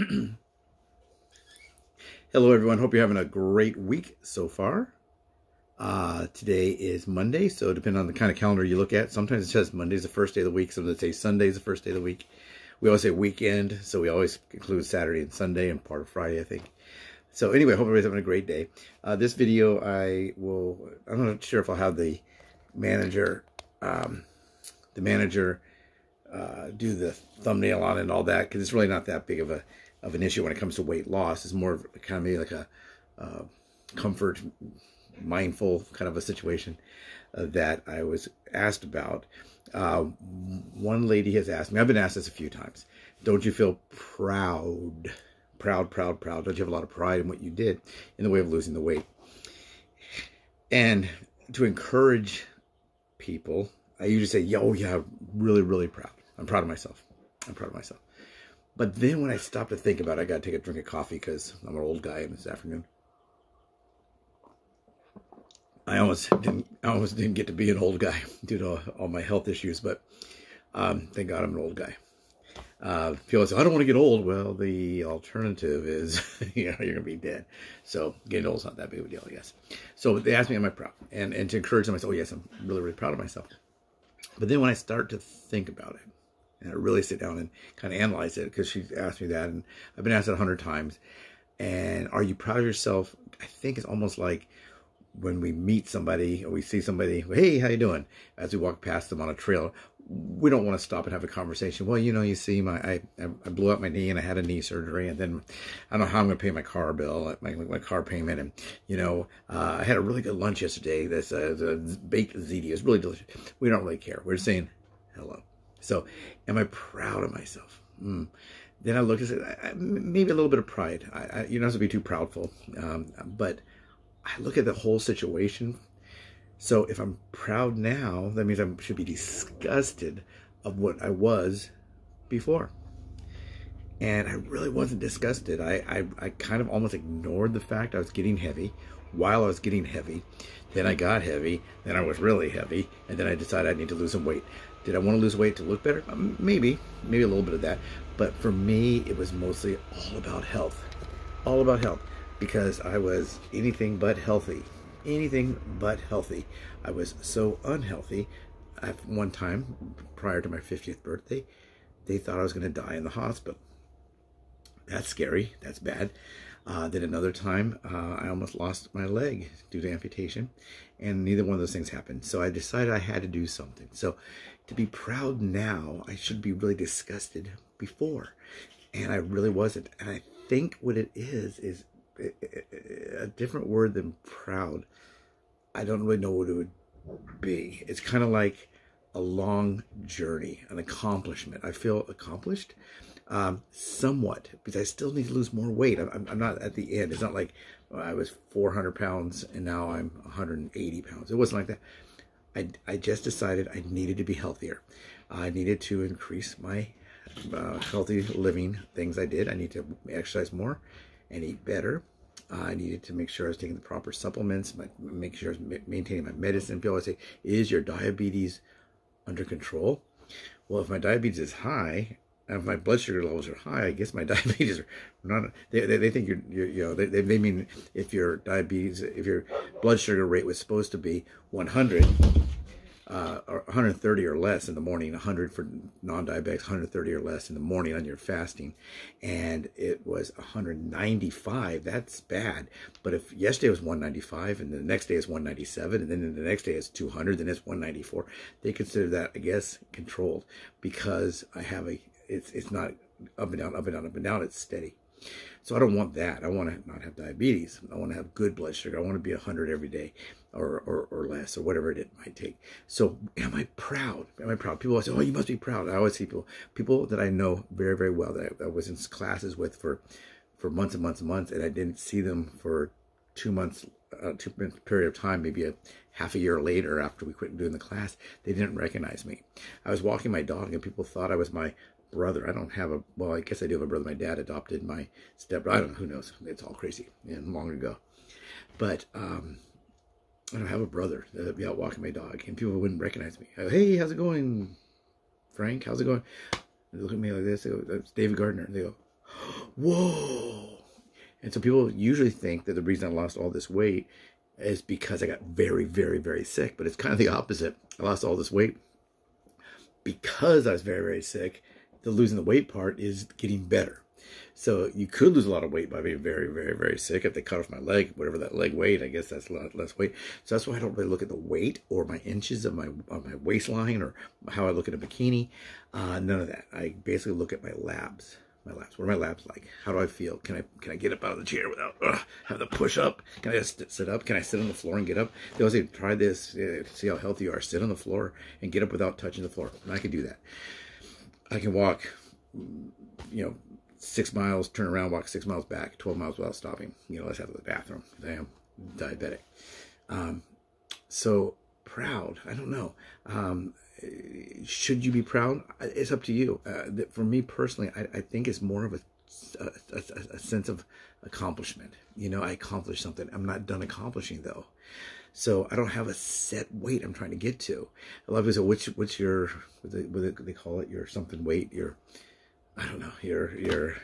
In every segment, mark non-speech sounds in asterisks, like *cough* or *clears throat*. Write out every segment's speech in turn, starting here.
*clears throat* Hello, everyone. Hope you're having a great week so far. Uh, today is Monday, so depending on the kind of calendar you look at, sometimes it says Monday's the first day of the week, sometimes it says Sunday's the first day of the week. We always say weekend, so we always include Saturday and Sunday and part of Friday, I think. So anyway, hope everybody's having a great day. Uh, this video, I will, I'm not sure if I'll have the manager, um, the manager uh, do the thumbnail on and all that, because it's really not that big of a of an issue when it comes to weight loss. It's more of kind of maybe like a uh, comfort, mindful kind of a situation uh, that I was asked about. Uh, one lady has asked me, I've been asked this a few times, don't you feel proud, proud, proud, proud? Don't you have a lot of pride in what you did in the way of losing the weight? And to encourage people, I usually say, yo, yeah, really, really proud. I'm proud of myself. I'm proud of myself. But then when I stop to think about it, I got to take a drink of coffee because I'm an old guy this afternoon. I almost didn't, I almost didn't get to be an old guy *laughs* due to all my health issues, but um, thank God I'm an old guy. Uh, people say, I don't want to get old. Well, the alternative is, *laughs* you know, you're going to be dead. So getting old is not that big of a deal, I guess. So they asked me, am I proud? And, and to encourage them, I said, oh, yes, I'm really, really proud of myself. But then when I start to think about it, and I really sit down and kind of analyze it because she asked me that, and I've been asked it a hundred times. And are you proud of yourself? I think it's almost like when we meet somebody or we see somebody, hey, how you doing? As we walk past them on a trail, we don't want to stop and have a conversation. Well, you know, you see, my I, I blew up my knee and I had a knee surgery, and then I don't know how I'm going to pay my car bill, my, my car payment, and you know, uh, I had a really good lunch yesterday. This uh, baked ziti is really delicious. We don't really care. We're saying hello. So, am I proud of myself? Mm. Then I look and say, maybe a little bit of pride. I, I, you're not supposed to be too proudful, um, but I look at the whole situation. So if I'm proud now, that means I should be disgusted of what I was before. And I really wasn't disgusted. I, I, I kind of almost ignored the fact I was getting heavy while I was getting heavy. Then I got heavy. Then I was really heavy. And then I decided I need to lose some weight. Did I want to lose weight to look better? Um, maybe, maybe a little bit of that. But for me, it was mostly all about health. All about health. Because I was anything but healthy. Anything but healthy. I was so unhealthy. At one time, prior to my 50th birthday, they thought I was going to die in the hospital. That's scary. That's bad. Uh, then another time, uh, I almost lost my leg due to amputation, and neither one of those things happened. So I decided I had to do something. So to be proud now, I should be really disgusted before, and I really wasn't. And I think what it is is eh, eh, eh, a different word than proud. I don't really know what it would be. It's kind of like a long journey, an accomplishment. I feel accomplished um, somewhat because I still need to lose more weight. I'm, I'm not at the end. It's not like I was 400 pounds and now I'm 180 pounds. It wasn't like that. I, I just decided I needed to be healthier. I needed to increase my uh, healthy living things I did. I need to exercise more and eat better. Uh, I needed to make sure I was taking the proper supplements, my, make sure I was maintaining my medicine. People always say, is your diabetes under control? Well, if my diabetes is high if my blood sugar levels are high, I guess my *laughs* diabetes are not. They, they, they think you're, you're, you know they, they mean if your diabetes if your blood sugar rate was supposed to be 100 uh, or 130 or less in the morning, 100 for non-diabetics, 130 or less in the morning on your fasting, and it was 195. That's bad. But if yesterday was 195 and the next day is 197 and then the next day is 200, then it's 194. They consider that, I guess, controlled because I have a it's it's not up and down, up and down, up and down. It's steady. So I don't want that. I want to not have diabetes. I want to have good blood sugar. I want to be 100 every day or, or, or less or whatever it might take. So am I proud? Am I proud? People always say, oh, you must be proud. I always see people, people that I know very, very well that I, I was in classes with for, for months and months and months, and I didn't see them for two months, uh, two month period of time, maybe a half a year later after we quit doing the class, they didn't recognize me. I was walking my dog and people thought I was my brother. I don't have a, well, I guess I do have a brother. My dad adopted my step, I don't know, who knows. It's all crazy and long ago. But um, I don't have a brother that'd be out walking my dog and people wouldn't recognize me. Go, hey, how's it going, Frank? How's it going? They look at me like this. They go, David Gardner. They go, *gasps* whoa. And so people usually think that the reason I lost all this weight is because I got very, very, very sick. But it's kind of the opposite. I lost all this weight because I was very, very sick. The losing the weight part is getting better. So you could lose a lot of weight by being very, very, very sick. If they cut off my leg, whatever that leg weight, I guess that's a lot less weight. So that's why I don't really look at the weight or my inches of my of my waistline or how I look at a bikini. Uh, none of that. I basically look at my labs. My labs. What are my labs like? How do I feel? Can I can I get up out of the chair without uh, having to push up? Can I just sit up? Can I sit on the floor and get up? They always say, try this. See how healthy you are. Sit on the floor and get up without touching the floor. And I can do that. I can walk, you know, six miles, turn around, walk six miles back, 12 miles without stopping. You know, let's have the bathroom. I am diabetic. Um, so proud. I don't know. Um, should you be proud? It's up to you. Uh, for me personally, I, I, think it's more of a, a, a, sense of accomplishment. You know, I accomplished something. I'm not done accomplishing though. So I don't have a set weight I'm trying to get to. A lot of people say, which, what's your, what they, what they call it, your something weight, your, I don't know, your, your,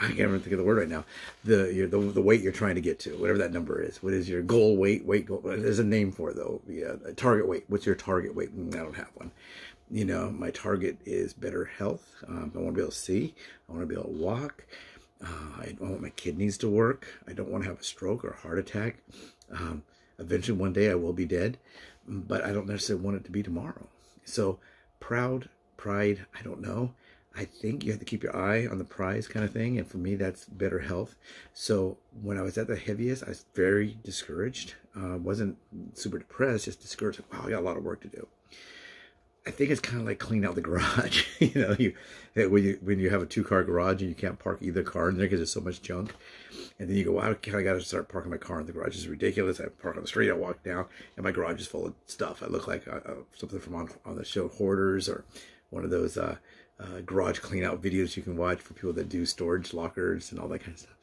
I can't even think of the word right now. The your the, the weight you're trying to get to, whatever that number is. What is your goal weight? Weight goal. There's a name for it though. Yeah, target weight. What's your target weight? Mm, I don't have one. You know, my target is better health. Um, I want to be able to see. I want to be able to walk. Uh, I want my kidneys to work. I don't want to have a stroke or a heart attack. Um, eventually, one day I will be dead, but I don't necessarily want it to be tomorrow. So, proud, pride. I don't know. I think you have to keep your eye on the prize kind of thing. And for me, that's better health. So when I was at the heaviest, I was very discouraged. Uh, wasn't super depressed, just discouraged. Wow, I got a lot of work to do. I think it's kind of like clean out the garage. *laughs* you know, you when you when you have a two car garage and you can't park either car in there because there's so much junk, and then you go, wow, I kind of got to start parking my car in the garage. It's ridiculous. I park on the street. I walk down, and my garage is full of stuff. I look like uh, uh something from on on the show Hoarders or one of those uh, uh, garage clean out videos you can watch for people that do storage lockers and all that kind of stuff.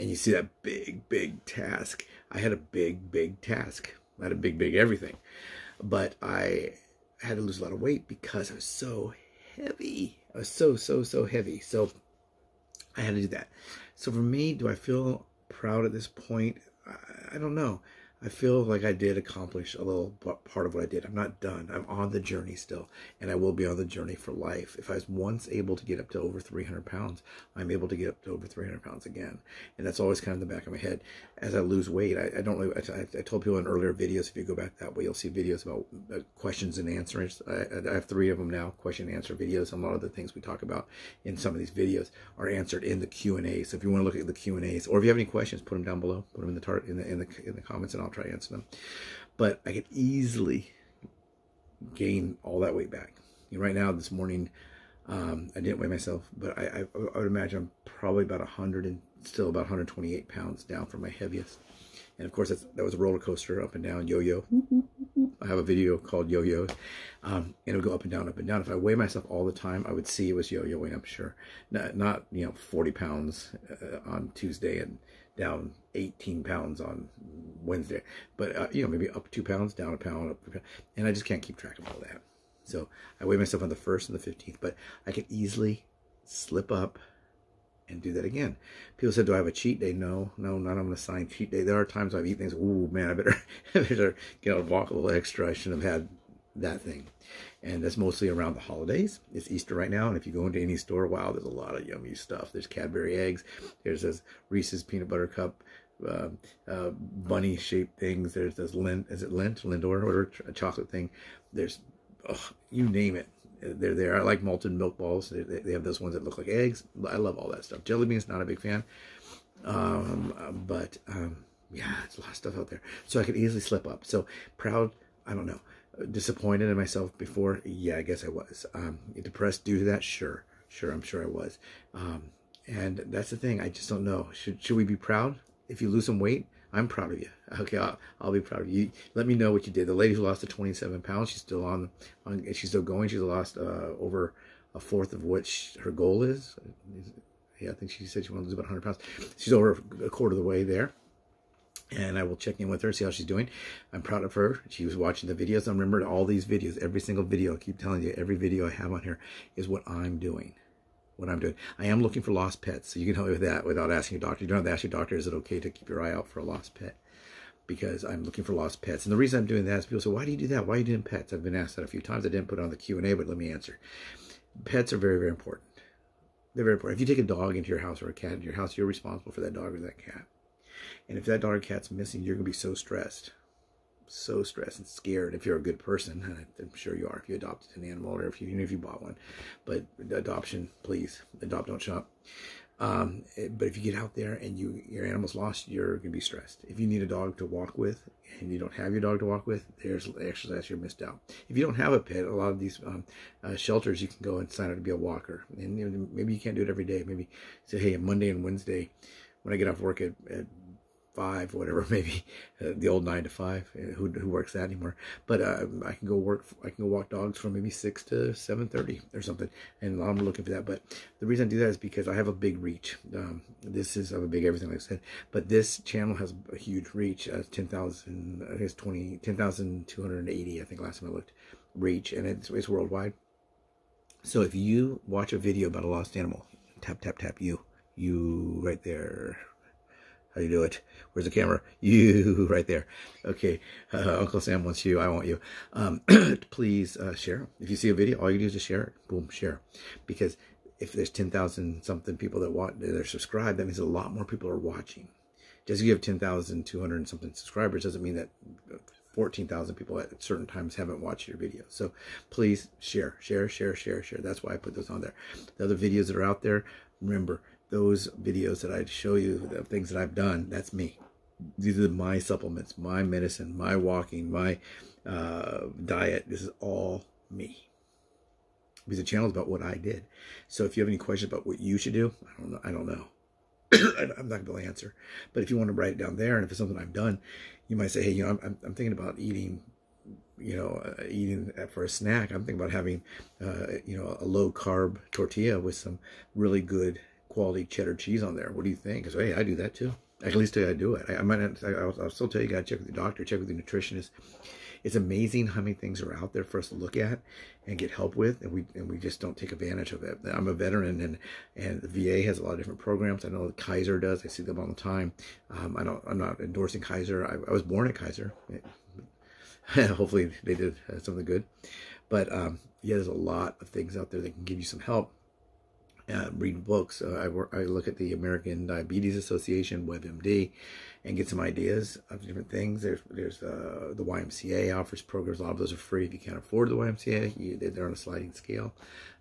And you see that big, big task. I had a big, big task. I had a big, big everything. But I had to lose a lot of weight because I was so heavy. I was so, so, so heavy. So I had to do that. So for me, do I feel proud at this point? I, I don't know. I feel like I did accomplish a little part of what I did. I'm not done. I'm on the journey still, and I will be on the journey for life. If I was once able to get up to over 300 pounds, I'm able to get up to over 300 pounds again. And that's always kind of in the back of my head. As I lose weight, I, I don't really, I, I, told people in earlier videos, if you go back that way, you'll see videos about uh, questions and answers. I, I have three of them now, question and answer videos. And a lot of the things we talk about in some of these videos are answered in the Q&A. So if you want to look at the Q&As, or if you have any questions, put them down below, put them in the, tar in the, in the, in the comments, and I'll try to answer them. But I could easily gain all that weight back. Right now, this morning, um, I didn't weigh myself, but I, I, I, would imagine I'm probably about 100 and still about 128 pounds down from my heaviest. And of course, that was a roller coaster up and down, yo-yo. *laughs* I have a video called yo-yos. Um, and it would go up and down, up and down. If I weigh myself all the time, I would see it was yo-yoing, I'm sure. Not, not you know, 40 pounds uh, on Tuesday and down 18 pounds on Wednesday. But, uh, you know, maybe up two pounds, down a pound, up a pound. And I just can't keep track of all that. So I weigh myself on the 1st and the 15th. But I can easily slip up and do that again. People said, do I have a cheat day? No, no, not on a assigned cheat day. There are times I've eaten things, ooh, man, I better, *laughs* I better get out and walk a little extra. I shouldn't have had that thing. And that's mostly around the holidays. It's Easter right now. And if you go into any store, wow, there's a lot of yummy stuff. There's Cadbury eggs. There's this Reese's peanut butter cup, uh, uh, bunny shaped things. There's this Lindt, is it Lindt, Lindor, or a chocolate thing. There's, you name it. They're there. I like malted milk balls. They, they have those ones that look like eggs. I love all that stuff. Jelly beans, not a big fan. Um, but, um, yeah, it's a lot of stuff out there. So I could easily slip up. So proud, I don't know disappointed in myself before? Yeah, I guess I was. Um, depressed due to that? Sure, sure, I'm sure I was. Um, and that's the thing. I just don't know. Should should we be proud if you lose some weight? I'm proud of you. Okay, I'll, I'll be proud of you. Let me know what you did. The lady who lost the 27 pounds, she's still on. on she's still going. She's lost uh, over a fourth of what she, her goal is. Yeah, I think she said she wanted to lose about 100 pounds. She's over a quarter of the way there and I will check in with her, see how she's doing. I'm proud of her. She was watching the videos. I remember all these videos, every single video. I keep telling you, every video I have on here is what I'm doing. What I'm doing. I am looking for lost pets, so you can help me with that without asking your doctor. You don't have to ask your doctor, is it okay to keep your eye out for a lost pet? Because I'm looking for lost pets. And the reason I'm doing that is people say, why do you do that? Why are you doing pets? I've been asked that a few times. I didn't put on the Q&A, but let me answer. Pets are very, very important. They're very important. If you take a dog into your house or a cat into your house, you're responsible for that dog or that cat. And if that dog or cat's missing, you're going to be so stressed so stressed and scared. If you're a good person *laughs* and i'm sure you are if you adopted an animal or if you even if you bought one. But adoption please adopt don't shop. Um, eh, but if you get out there and you your animal's lost you're gonna be stressed. If you need a dog to walk with and you don't have your dog to walk with there's exercise you're missed out. If you don't have a pet a lot of these um, uh, shelters you can go and sign up to be a walker. And you know, maybe you can't do it every day. Maybe say hey monday and wednesday when i get off work at, at five, whatever, *laughs* maybe uh, the old nine to five. Uh, who who works that anymore? But uh, I can go work. I can go walk dogs from maybe six to seven thirty or something, and I'm looking for that. But the reason I do that is because I have a big reach. Um, this is I have a big everything, like I said. But this channel has a huge reach. Uh, ten thousand. I guess twenty ten thousand two hundred eighty. I think last time I looked, reach, and it's it's worldwide. So if you watch a video about a lost animal, tap tap tap you, you right there how do you do it? Where's the camera? You *laughs* right there. Okay. Uh, Uncle Sam wants you. I want you. Um, *clears throat* please uh, share. If you see a video, all you do is just share it. Boom, share. Because if there's 10,000 something people that want, that are subscribed, that means a lot more people are watching. Just because you have 10,200 and something subscribers doesn't mean that 14,000 people at certain times haven't watched your video. So please share, share, share, share, share. That's why I put those on there. The other videos that are out there, remember, those videos that I show you, the things that I've done, that's me. These are my supplements, my medicine, my walking, my uh, diet. This is all me. Because the channel is about what I did. So if you have any questions about what you should do, I don't know. I don't know. *coughs* I'm not going to answer. But if you want to write it down there, and if it's something I've done, you might say, hey, you know, I'm, I'm thinking about eating you know, uh, eating for a snack, I'm thinking about having, uh, you know, a low carb tortilla with some really good quality cheddar cheese on there. What do you think? So, hey, I do that too. I can At least tell you I do it. I, I might not, I, will I'll still tell you, you got to check with your doctor, check with your nutritionist. It's amazing how many things are out there for us to look at and get help with, and we and we just don't take advantage of it. I'm a veteran, and and the VA has a lot of different programs. I know Kaiser does. I see them all the time. Um, I don't. I'm not endorsing Kaiser. I, I was born at Kaiser. *laughs* Hopefully, they did uh, something good. But um, yeah, there's a lot of things out there that can give you some help uh, books. Uh, I, work, I look at the American Diabetes Association, WebMD, and get some ideas of different things. There's there's uh, the YMCA offers programs. A lot of those are free if you can't afford the YMCA. You, they're on a sliding scale.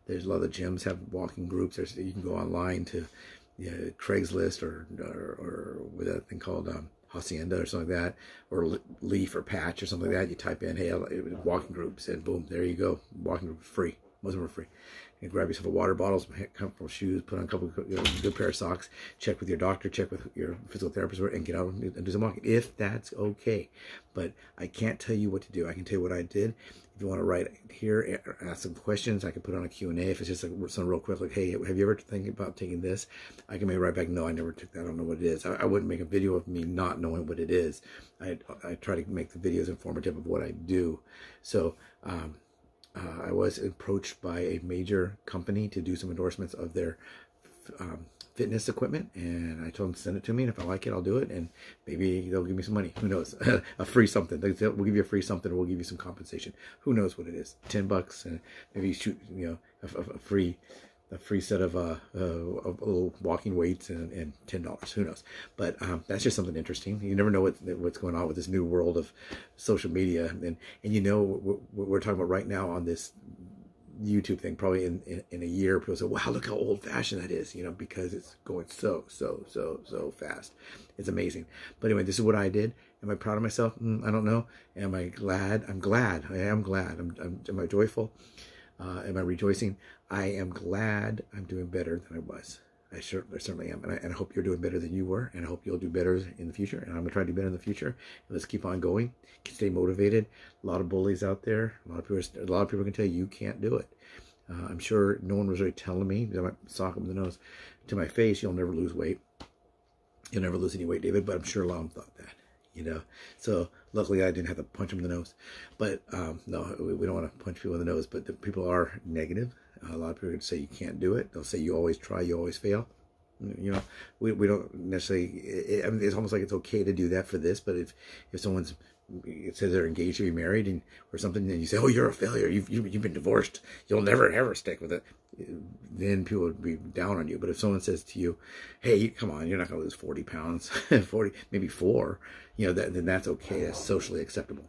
There's a lot of gyms have walking groups. There's, you can go online to you know, Craigslist or, or, or with that thing called um, Hacienda or something like that, or Leaf or Patch or something like that. You type in, hey, walking groups, and boom, there you go. Walking group free. Most of them are free and grab yourself a water bottle, some comfortable shoes, put on a couple you know, good pair of socks, check with your doctor, check with your physical therapist, and get out and do some walking if that's okay. But I can't tell you what to do. I can tell you what I did. If you want to write here, ask some questions, I can put on a Q&A. If it's just like something real quick, like, hey, have you ever thinking about taking this? I can maybe write back, no, I never took that. I don't know what it is. I, I wouldn't make a video of me not knowing what it is. I, I try to make the videos informative of what I do. So, um, uh, I was approached by a major company to do some endorsements of their um, fitness equipment, and I told them to send it to me, and if I like it, I'll do it, and maybe they'll give me some money. Who knows? *laughs* a free something. We'll give you a free something, or we'll give you some compensation. Who knows what it is? Ten bucks, and maybe you shoot, you know, a, a free a free set of uh, uh little walking weights and, and ten dollars. Who knows? But um, that's just something interesting. You never know what what's going on with this new world of social media, and and you know what we're talking about right now on this YouTube thing. Probably in, in, in a year, people say, "Wow, look how old fashioned that is," you know, because it's going so so so so fast. It's amazing. But anyway, this is what I did. Am I proud of myself? Mm, I don't know. Am I glad? I'm glad. I am glad. I'm, I'm am I joyful? Uh, am I rejoicing? I am glad I'm doing better than I was. I certainly, certainly am. And I, and I, hope you're doing better than you were. And I hope you'll do better in the future. And I'm going to try to do better in the future. let's keep on going. Stay motivated. A lot of bullies out there. A lot of people, a lot of people can tell you you can't do it. Uh, I'm sure no one was really telling me, I might sock them in the nose, to my face, you'll never lose weight. You'll never lose any weight, David. But I'm sure a lot of them thought that you know. So luckily I didn't have to punch him in the nose. But um, no, we, we, don't want to punch people in the nose. But the people are negative. A lot of people say you can't do it. They'll say you always try, you always fail. You know, we, we don't necessarily, it, I mean, it's almost like it's okay to do that for this, but if, if someone's, it says they're engaged to be married and, or something, and you say, oh, you're a failure, you've, you've, you've been divorced, you'll never ever stick with it, then people would be down on you. But if someone says to you, hey, come on, you're not going to lose 40 pounds, *laughs* 40, maybe four, you know, that, then that's okay. That's socially acceptable.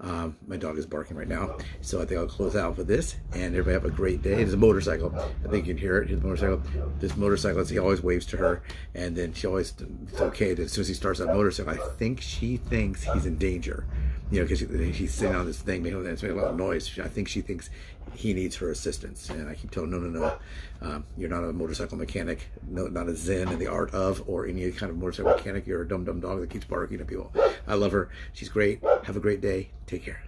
Um, my dog is barking right now. So I think I'll close out with this and everybody have a great day. It's a motorcycle. I think you can hear it. His motorcycle. This motorcycle, he always waves to her and then she always, it's okay. As soon as he starts that motorcycle, I think she thinks he's in danger you know, because he's sitting on this thing, making, making a lot of noise. I think she thinks he needs her assistance. And I keep telling no, no, no. Um, you're not a motorcycle mechanic, no, not a zen in the art of, or any kind of motorcycle mechanic. You're a dumb, dumb dog that keeps barking at people. I love her. She's great. Have a great day. Take care.